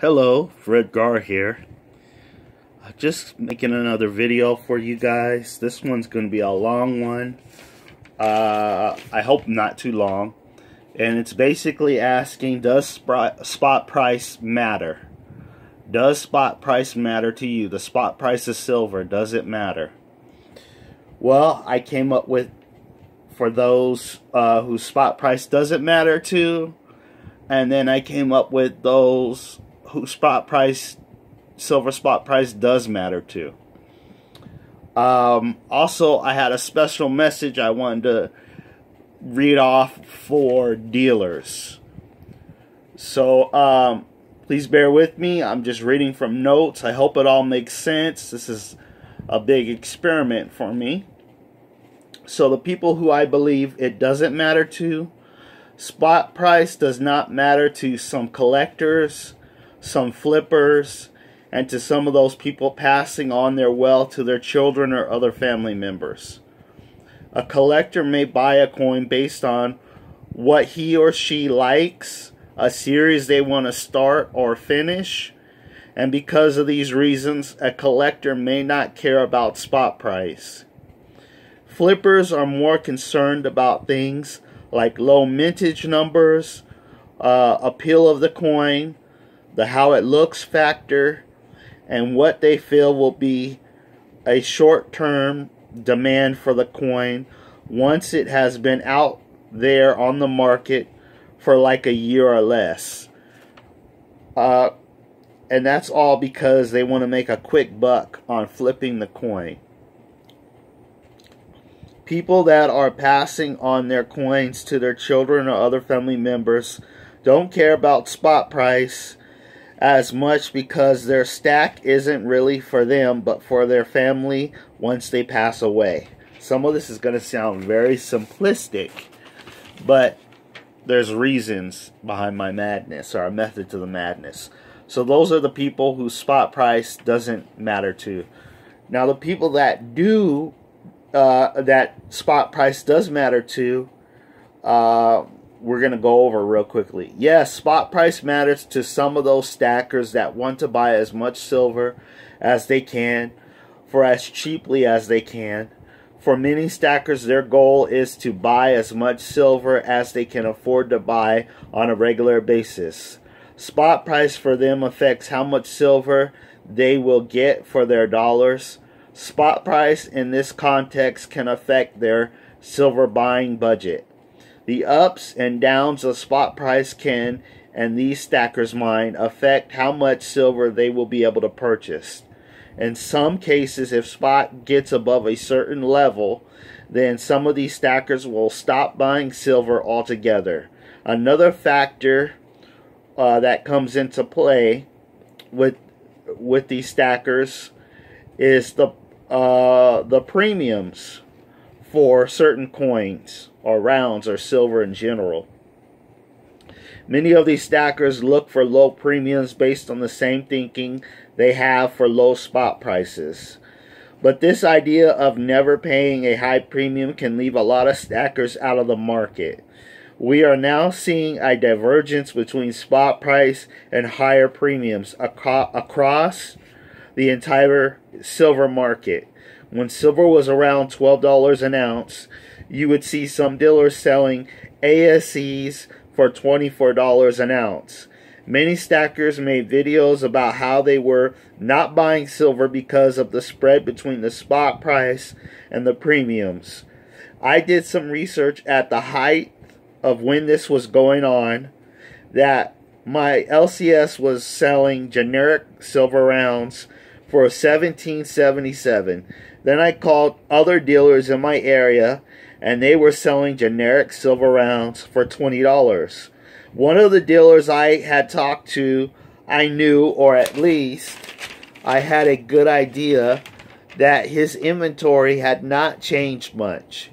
Hello, Fred Gar here. Just making another video for you guys. This one's going to be a long one. Uh, I hope not too long. And it's basically asking, does spot price matter? Does spot price matter to you? The spot price of silver, does it matter? Well, I came up with, for those uh, whose spot price doesn't matter to, and then I came up with those whose spot price, silver spot price does matter to. Um, also, I had a special message I wanted to read off for dealers. So, um, please bear with me. I'm just reading from notes. I hope it all makes sense. This is a big experiment for me. So, the people who I believe it doesn't matter to, spot price does not matter to some collectors, some flippers, and to some of those people passing on their wealth to their children or other family members. A collector may buy a coin based on what he or she likes, a series they want to start or finish, and because of these reasons, a collector may not care about spot price. Flippers are more concerned about things like low mintage numbers, uh, appeal of the coin, the how it looks factor, and what they feel will be a short term demand for the coin once it has been out there on the market for like a year or less. Uh, and that's all because they want to make a quick buck on flipping the coin. People that are passing on their coins to their children or other family members don't care about spot price as much because their stack isn't really for them but for their family once they pass away. Some of this is going to sound very simplistic, but there's reasons behind my madness or a method to the madness. So those are the people whose spot price doesn't matter to. Now the people that do uh, that spot price does matter to, uh, we're going to go over real quickly. Yes, spot price matters to some of those stackers that want to buy as much silver as they can for as cheaply as they can. For many stackers, their goal is to buy as much silver as they can afford to buy on a regular basis. Spot price for them affects how much silver they will get for their dollars. Spot price in this context can affect their silver buying budget. The ups and downs of spot price can, and these stackers' mind, affect how much silver they will be able to purchase. In some cases, if spot gets above a certain level, then some of these stackers will stop buying silver altogether. Another factor uh, that comes into play with with these stackers is the uh, the premiums for certain coins or rounds or silver in general. Many of these stackers look for low premiums based on the same thinking they have for low spot prices. But this idea of never paying a high premium can leave a lot of stackers out of the market. We are now seeing a divergence between spot price and higher premiums across the entire silver market. When silver was around $12 an ounce, you would see some dealers selling ASCs for $24 an ounce. Many stackers made videos about how they were not buying silver because of the spread between the spot price and the premiums. I did some research at the height of when this was going on that my LCS was selling generic silver rounds for 1777. Then I called other dealers in my area and they were selling generic silver rounds for $20. One of the dealers I had talked to, I knew, or at least I had a good idea that his inventory had not changed much.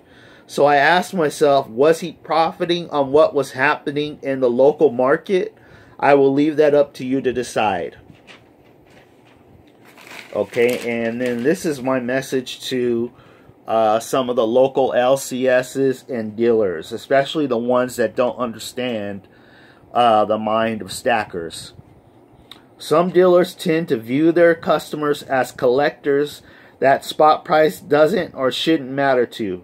So I asked myself, was he profiting on what was happening in the local market? I will leave that up to you to decide. Okay, and then this is my message to uh, some of the local LCSs and dealers, especially the ones that don't understand uh, the mind of stackers. Some dealers tend to view their customers as collectors that spot price doesn't or shouldn't matter to.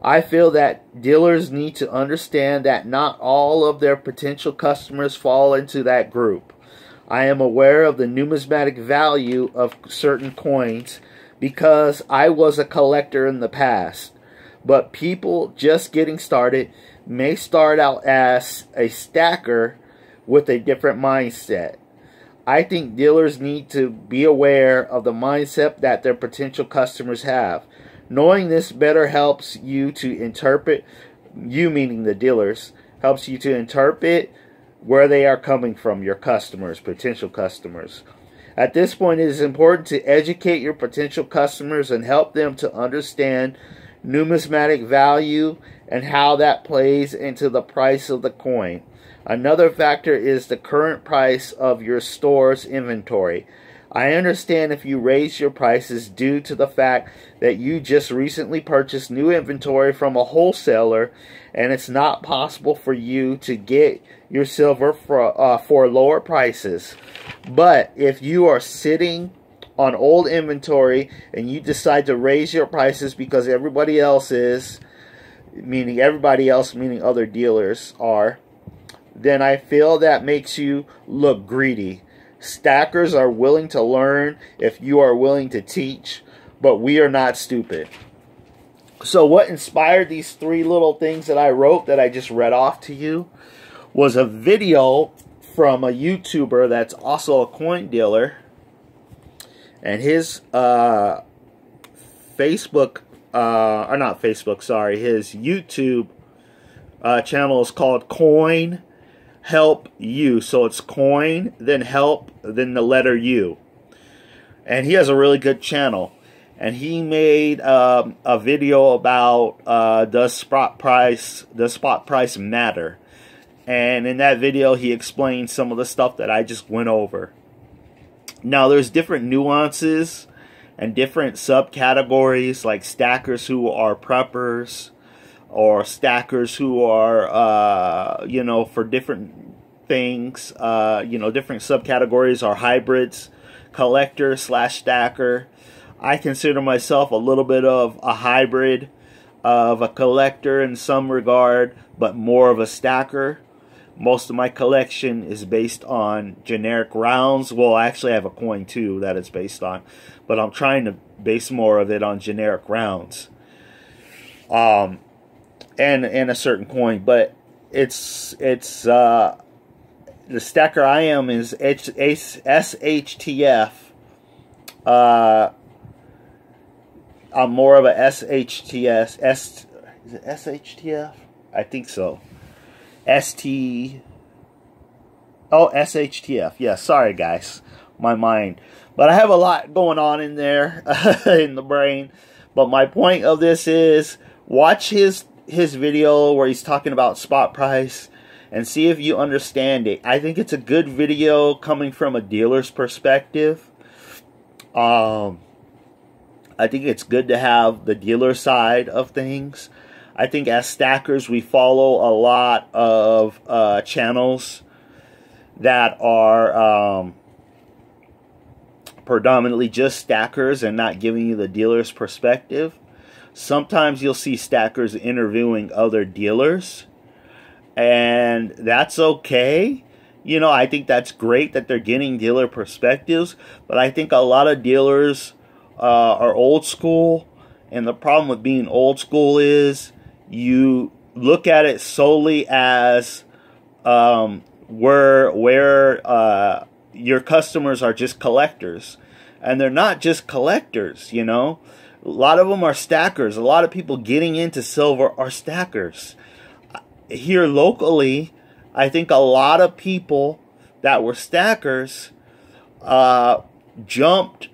I feel that dealers need to understand that not all of their potential customers fall into that group. I am aware of the numismatic value of certain coins because I was a collector in the past. But people just getting started may start out as a stacker with a different mindset. I think dealers need to be aware of the mindset that their potential customers have. Knowing this better helps you to interpret, you meaning the dealers, helps you to interpret where they are coming from, your customers, potential customers. At this point, it is important to educate your potential customers and help them to understand numismatic value and how that plays into the price of the coin. Another factor is the current price of your store's inventory. I understand if you raise your prices due to the fact that you just recently purchased new inventory from a wholesaler and it's not possible for you to get your silver for, uh, for lower prices. But if you are sitting on old inventory and you decide to raise your prices because everybody else is, meaning everybody else, meaning other dealers are, then I feel that makes you look greedy. Stackers are willing to learn if you are willing to teach, but we are not stupid. So, what inspired these three little things that I wrote that I just read off to you was a video from a YouTuber that's also a coin dealer. And his uh, Facebook, uh, or not Facebook, sorry, his YouTube uh, channel is called Coin help you. So it's coin, then help, then the letter U. And he has a really good channel. And he made um, a video about uh, does spot price does spot price matter? And in that video, he explained some of the stuff that I just went over. Now, there's different nuances and different subcategories, like stackers who are preppers, or stackers who are, uh, you know, for different things. Uh, you know, different subcategories are hybrids, collector slash stacker. I consider myself a little bit of a hybrid of a collector in some regard, but more of a stacker. Most of my collection is based on generic rounds. Well, I actually, have a coin too that it's based on, but I'm trying to base more of it on generic rounds. Um, and and a certain coin, but it's it's uh, the stacker I am is H, H, SHTF. Uh, I'm more of a SHTS. S, is it SHTF? I think so. ST. Oh, SHTF. Yeah, sorry guys. My mind. But I have a lot going on in there in the brain. But my point of this is watch his his video where he's talking about spot price and see if you understand it. I think it's a good video coming from a dealer's perspective. Um, I think it's good to have the dealer side of things. I think as stackers, we follow a lot of uh, channels that are um, predominantly just stackers and not giving you the dealer's perspective. Sometimes you'll see stackers interviewing other dealers, and that's okay. You know, I think that's great that they're getting dealer perspectives, but I think a lot of dealers uh, are old school, and the problem with being old school is you look at it solely as um, where where uh, your customers are just collectors, and they're not just collectors. You know, a lot of them are stackers. A lot of people getting into silver are stackers. Here locally, I think a lot of people that were stackers uh, jumped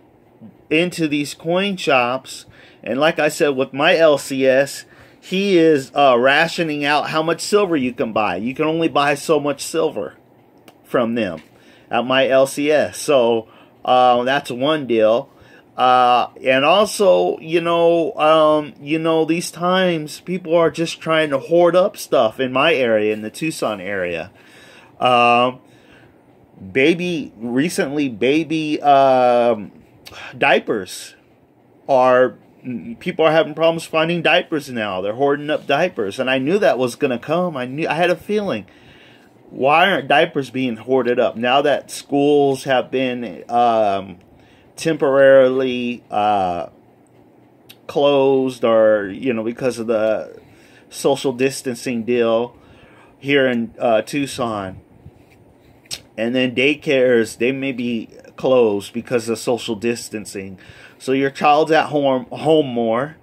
into these coin shops. And like I said, with my LCS, he is uh, rationing out how much silver you can buy. You can only buy so much silver from them at my LCS. So uh, that's one deal. Uh, and also, you know, um, you know, these times people are just trying to hoard up stuff in my area, in the Tucson area. Um, baby recently baby um, diapers are people are having problems finding diapers now. They're hoarding up diapers, and I knew that was going to come. I knew I had a feeling. Why aren't diapers being hoarded up now that schools have been um, temporarily uh, closed, or you know because of the social distancing deal here in uh, Tucson? And then daycares they may be closed because of social distancing. So your child's at home home more,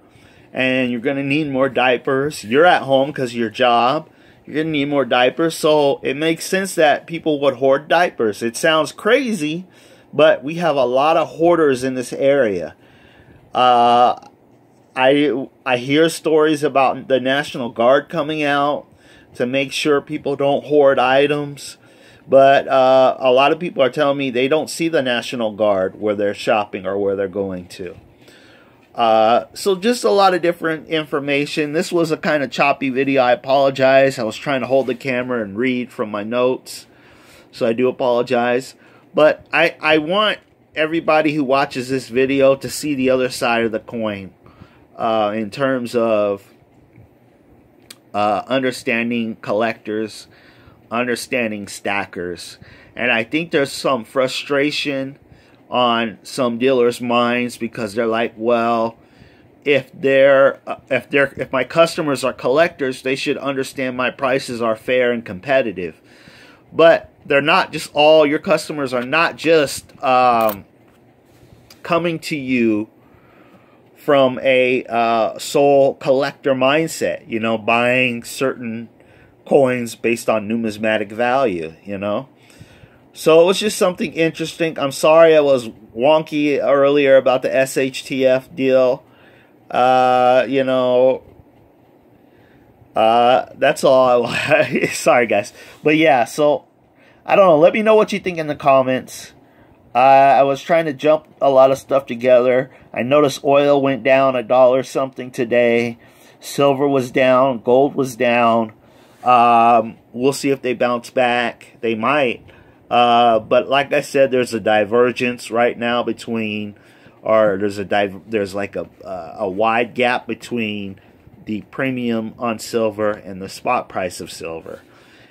and you're gonna need more diapers. You're at home because your job. You're gonna need more diapers. So it makes sense that people would hoard diapers. It sounds crazy, but we have a lot of hoarders in this area. Uh, I I hear stories about the National Guard coming out to make sure people don't hoard items. But uh, a lot of people are telling me they don't see the National Guard where they're shopping or where they're going to. Uh, so just a lot of different information. This was a kind of choppy video. I apologize. I was trying to hold the camera and read from my notes. So I do apologize. But I, I want everybody who watches this video to see the other side of the coin uh, in terms of uh, understanding collectors understanding stackers. And I think there's some frustration on some dealers' minds because they're like, well, if they're uh, if they're if my customers are collectors, they should understand my prices are fair and competitive. But they're not just all your customers are not just um, coming to you from a uh, sole collector mindset. You know, buying certain coins based on numismatic value, you know? So it was just something interesting. I'm sorry I was wonky earlier about the SHTF deal. Uh, you know, uh, that's all. I, sorry, guys. But yeah, so I don't know. Let me know what you think in the comments. Uh, I was trying to jump a lot of stuff together. I noticed oil went down a dollar something today. Silver was down. Gold was down. Um, we'll see if they bounce back. They might. Uh, but like I said, there's a divergence right now between, or there's a div- there's like a uh, a wide gap between the premium on silver and the spot price of silver,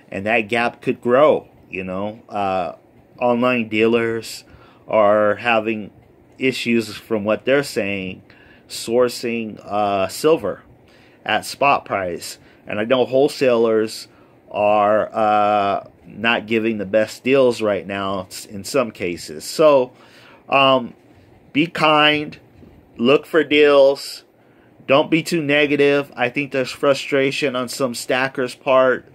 and that gap could grow. You know, uh, online dealers are having issues from what they're saying sourcing uh, silver at spot price and I know wholesalers are uh, not giving the best deals right now in some cases. So um, be kind, look for deals. Don't be too negative. I think there's frustration on some stackers' part,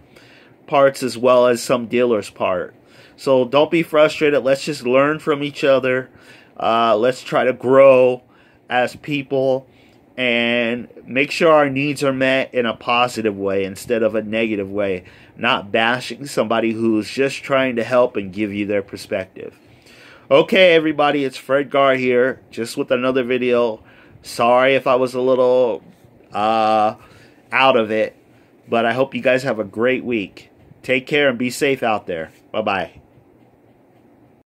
parts as well as some dealers' part. So don't be frustrated. Let's just learn from each other. Uh, let's try to grow as people and make sure our needs are met in a positive way instead of a negative way, not bashing somebody who's just trying to help and give you their perspective. Okay, everybody, it's Fred Gar here, just with another video. Sorry if I was a little uh, out of it, but I hope you guys have a great week. Take care and be safe out there. Bye bye.